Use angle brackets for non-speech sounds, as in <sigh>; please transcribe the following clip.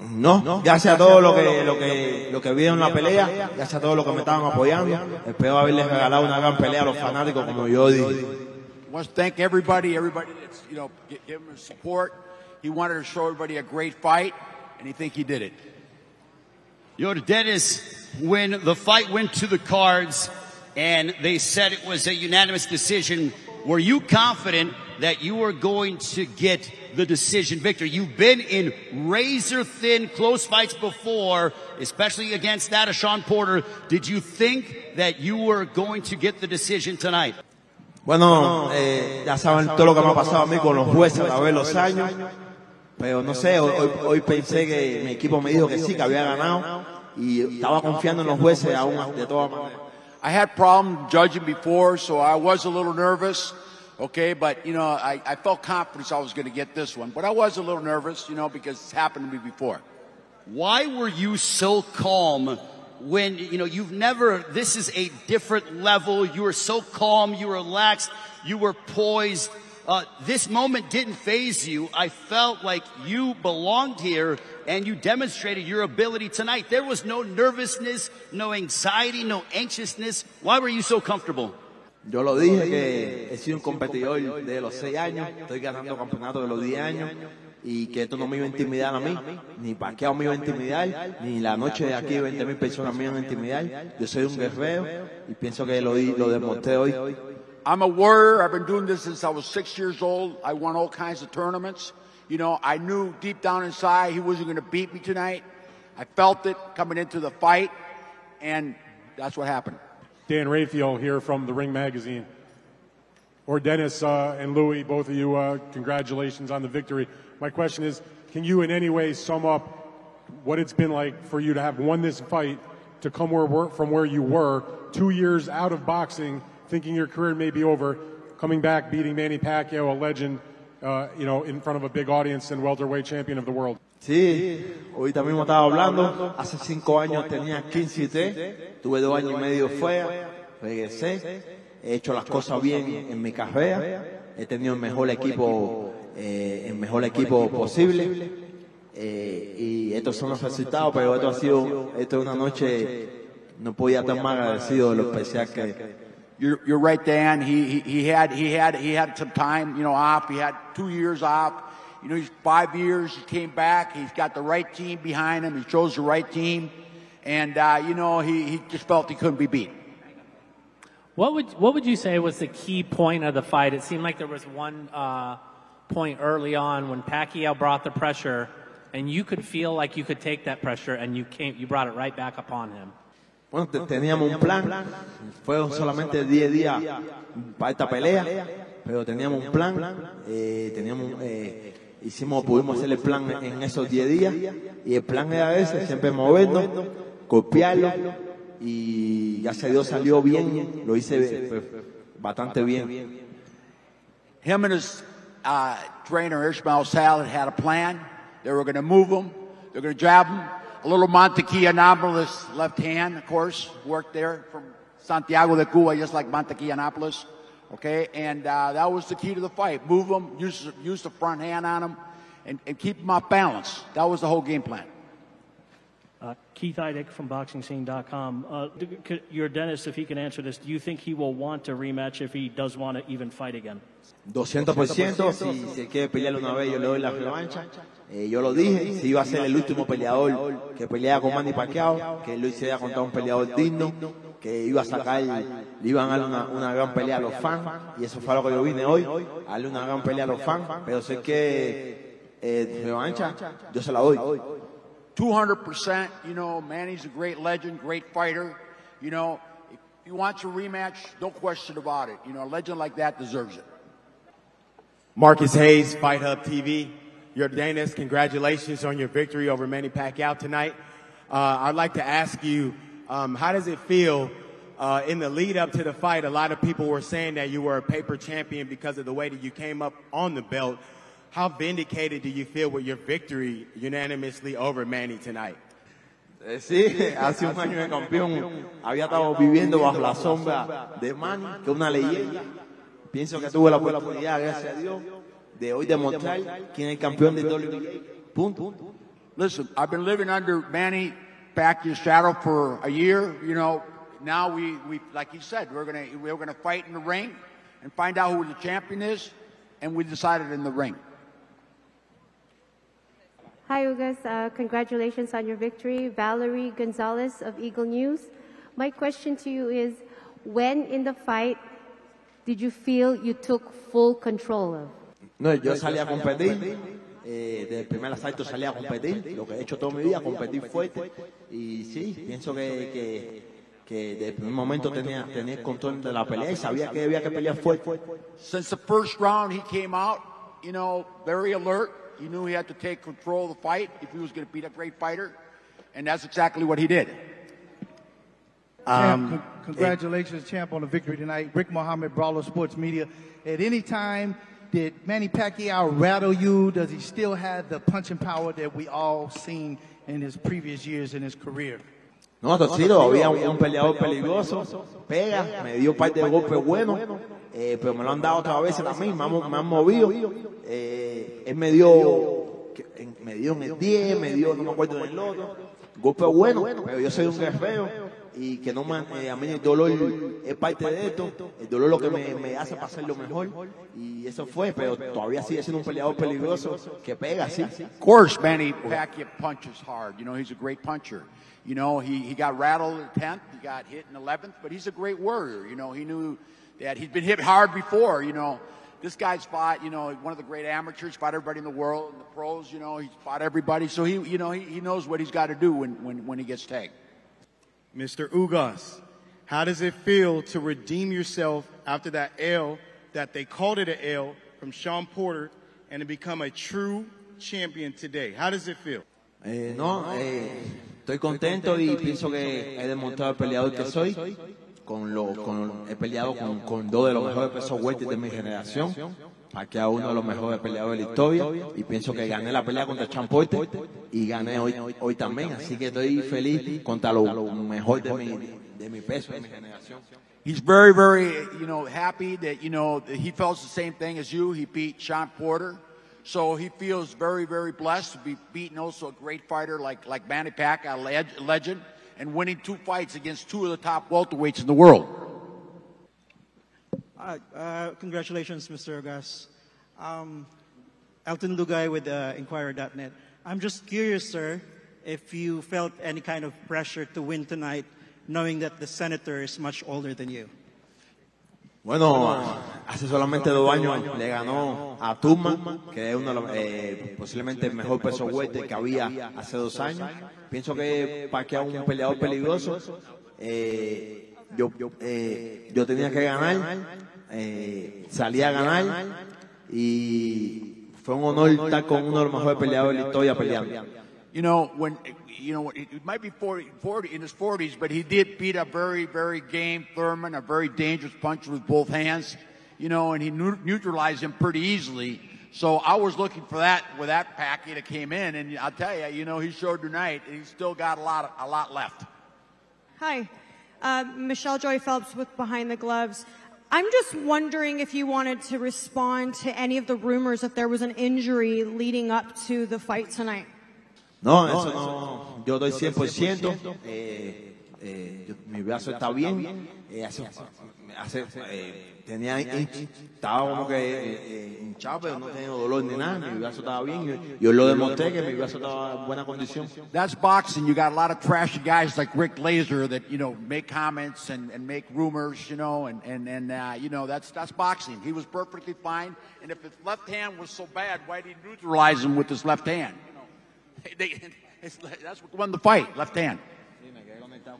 No, no, gracias a todo lo que, lo que, lo que vi en la pelea, gracias a todo lo que me estaban apoyando. Espero haberles regalado una gran pelea a los fanáticos como yo dije. wants to thank everybody, everybody that's, you know, gi- give him support. He wanted to show everybody a great fight, and he think he did it. Yordenis, when the fight went to the cards and they said it was a unanimous decision, were you confident that you were going to get the decision victory? You've been in razor thin close fights before, especially against that of Sean Porter. Did you think that you were going to get the decision tonight? Bueno, eh, ya saben todo lo que me ha pasado a mí con los jueces a través de los años. Pero no sé, hoy, hoy- hoy pensé que mi equipo me dijo que sí, que había ganado. Y estaba confiando en los jueces aún de todas maneras. I had problems judging before, so I was a little nervous. Okay, but you know, I, I felt confident I was going to get this one, but I was a little nervous, you know, because it's happened to me before. Why were you so calm when, you know, you've never, this is a different level. You were so calm, you were relaxed, you were poised. Uh, this moment didn't faze you. I felt like you belonged here and you demonstrated your ability tonight. There was no nervousness, no anxiety, no anxiousness. Why were you so comfortable? Yo lo dije que he sido un competidor de los 6 años, estoy ganando campeonatos de los 10 años y que esto no me iba a intimidar a mí, ni Paquiao me iba a intimidar, ni la noche de aquí 20 mil personas me iban a intimidar. Yo soy un guerrero y pienso que lo, lo demostré hoy. I'm a warrior. I've been doing this since I was six years old. I won all kinds of tournaments. You know, I knew deep down inside he wasn't going to beat me tonight. I felt it coming into the fight, and that's what happened. Dan Rafael here from the Ring Magazine. Yordenis uh, and Louis, both of you, uh, congratulations on the victory. My question is, can you in any way sum up what it's been like for you to have won this fight, to come where- from where you were, two years out of boxing, thinking your career may be over, coming back, beating Manny Pacquiao, a legend, uh, you know, in front of a big audience and welterweight champion of the world? Sí, ahorita mismo estaba hablando, hace cinco años tenía 15 y 3, tuve dos años y medio fuera, regresé, he hecho las cosas bien en mi carrera, he tenido el mejor equipo, eh, el mejor equipo posible, eh, y estos son los resultados, pero esto ha sido, esto es una noche, no podía estar más agradecido de lo especial que You're, you're right, Dan. He, he, he had, he had, he had some time, you know, off. He had two years off. You know, he's five years. He came back. He's got the right team behind him. He chose the right team. And, uh, you know, he, he just felt he couldn't be beat. What would what would you say was the key point of the fight? It seemed like there was one uh, point early on when Pacquiao brought the pressure, and you could feel like you could take that pressure, and you came you brought it right back upon him. Bueno, teníamos un plan, fueron solamente 10 días para esta pelea, pero teníamos un plan, eh, teníamos, eh, hicimos, pudimos hacer el plan en esos 10 días, y el plan era ese, siempre movernos, copiarlo, y gracias a Dios salió bien, lo hice pues, bastante bien. Him and his uh, trainer, Ishmael Salad, had a plan. They were going to move him. They're going to jab him. A little Montequilla left hand, of course, worked there from Santiago de Cuba, just like Montequilla Annapolis. Okay, and uh, that was the key to the fight. Move him, use, use the front hand on him, and, and keep him off balance. That was the whole game plan. Uh, Keith Idec from BoxingScene.com. Uh, could- your dentist, if he can answer this, do you think he will want a rematch if he does want to even fight again? 200%, si se quiere pelear una vez yo le doy la revancha. Eh, yo lo dije, si iba a ser el último peleador que peleara con Manny Pacquiao, que lo hiciera contra un peleador digno, que iba a sacar, le iban a dar una, una gran pelea a los fans, y eso fue lo que yo vine hoy, a darle una gran pelea a los fans, pero sé que eh, revancha, yo se la doy. 200%. You know, Manny's a great legend, great fighter. You know, if he wants a rematch, no question about it. You know, a legend like that deserves it. Marcus Hayes, Fight Hub TV. Yordenis, congratulations on your victory over Manny Pacquiao tonight. Uh, I'd like to ask you, um, how does it feel uh, in the lead up to the fight? A lot of people were saying that you were a paper champion because of the way that you came up on the belt. How vindicated do you feel with your victory unanimously over Manny tonight? Eh, Sí, <laughs> hace un año de campeón había estado viviendo bajo la sombra de Manny, que es una leyenda. Pienso que tuve la oportunidad, gracias a Dios, de hoy demostrar quién es el campeón de WWE. Punto. Listen, I've been living under Manny Pacquiao's shadow for a year. You know, now we, we like you said, we're gonna we're gonna fight in the ring and find out who the champion is, and we decided in the ring. Hi, Ugas. Uh, congratulations on your victory. Valerie Gonzalez of Eagle News. My question to you is, when in the fight did you feel you took full control of? No, yo salí a competir. Eh, desde el primer asalto salí a competir. Lo que he hecho toda mi vida, competir fuerte. Y sí, pienso que, que, que desde el primer momento tenía, tenía el control de la pelea y sabía que había que pelear fuerte. Since the first round, he came out, you know, very alert. He knew he had to take control of the fight if he was going to beat a great fighter, and that's exactly what he did. Champ, con- congratulations, champ, on the victory tonight. Rick Mohammed, Brawler Sports Media. At any time, did Manny Pacquiao rattle you? Does he still have the punching power that we all seen in his previous years in his career? No, Tocino, había un, un peleador peligroso, pega, me dio un par de golpes buenos, eh, pero me lo han dado otras veces también, me han, me han movido. Eh, él me dio, que- me dio en el 10, me dio, no me acuerdo en el otro, golpes buenos, pero yo soy un guerrero y que no me, eh, a mí el dolor es parte de esto, el dolor es lo que me, me hace pasarlo mejor y eso fue, pero todavía sigue siendo un peleador peligroso que pega, sí. Of course, Manny Pacquiao punches hard. You know, he's a great puncher. You know, he, he got rattled in the 10th, he got hit in the 11th, but he's a great warrior. You know, he knew that he'd been hit hard before. You know, this guy's fought, you know, one of the great amateurs, fought everybody in the world, and the pros, you know, he's fought everybody. So he, you know, he, he knows what he's got to do when, when, when he gets tagged. Mr. Ugas, how does it feel to redeem yourself after that L that they called it an L from Sean Porter and to become a true champion today? How does it feel? Eh, no, eh, estoy contento y pienso que he demostrado el peleador que soy. Con lo, con, he peleado con, con dos de los mejores pesos welter de mi generación. Aquí a uno de los mejores peleadores de la historia. Y pienso que gané la pelea contra Chan Porter y gané hoy, hoy también. Así que estoy feliz contra lo, lo mejor de mi, de mi peso, de mi generación. He's very, very, you know, happy that, you know, that he felt the same thing as you. He beat Sean Porter. So he feels very, very blessed to be beating also a great fighter like, like Manny Pacquiao, a leg- legend, and winning two fights against two of the top welterweights in the world. Uh, uh, congratulations, Mr. Ugas. Um, Elton Lugay with uh, Inquirer.net. I'm just curious, sir, if you felt any kind of pressure to win tonight, knowing that the senator is much older than you. Bueno, hace solamente dos años le ganó a Tuma, que es uno de los, eh, posiblemente el mejor peso welter que había hace dos años. Pienso que Pacquiao es un peleador peligroso. Eh, yo, eh, yo tenía que ganar, eh, salí a ganar y fue un honor estar con uno de los mejores peleadores de la historia peleando. You know, when, you know, it might be 40, 40, in his 40s, but he did beat a very, very game Thurman, a very dangerous puncher with both hands, you know, and he neutralized him pretty easily. So I was looking for that with that packet that came in, and I'll tell you, you know, he showed tonight, and he's still got a lot, a lot left. Hi, uh, Michelle Joy Phelps with Behind the Gloves. I'm just wondering if you wanted to respond to any of the rumors that there was an injury leading up to the fight tonight. No, eso no. Yo doy 100%. Eh, eh, yo- mi brazo está bien. Eh, hace, hace, eh, tenía, estaba como que eh, eh, hinchado, pero no tenía dolor ni nada. Mi brazo estaba bien. Yo, yo lo demostré que mi brazo estaba en buena condición. That's boxing. You got a lot of trashy guys like Rick Laser that, you know, make comments and, and make rumors, you know, and, and, and uh, you know, that's, that's boxing. He was perfectly fine. And if his left hand was so bad, why did he neutralize him with his left hand? You know, <laughs> they, it's, that's what won the fight, left hand.